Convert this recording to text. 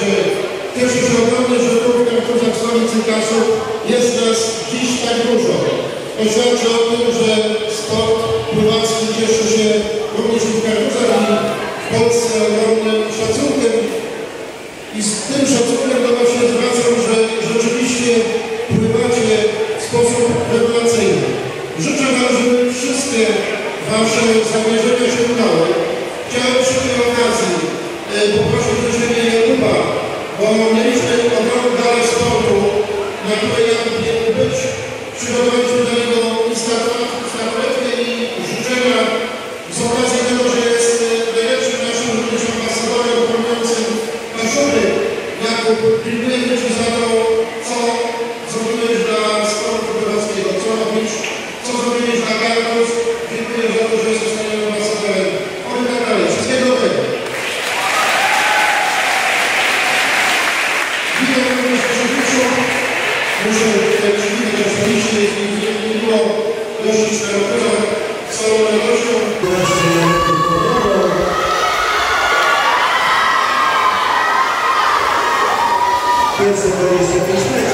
że cieszę się ogromnie, że Kartuzach stolicy Kasów jest nas dziś tak dużo. To świadczy o tym, że sport pływacki cieszy się również w Kartuzach i w Polsce ogromnym szacunkiem. I z tym szacunkiem do Was się zwracam, że rzeczywiście pływacie w sposób rewelacyjny. Życzę Wam, żeby wszystkie Wasze zamierzenia się udały. Chciałem przy tej okazji e, poprosić bo mieliśmy ogromną galę sportu, na której ja powinien być. Przygotowaliśmy do niego statuetkę i życzenia z okazji tego, że jest e, najlepszym naszym ambasadorem promującym Kaszury. Jakub, dziękujemy Спасибо, Борис Николаевич.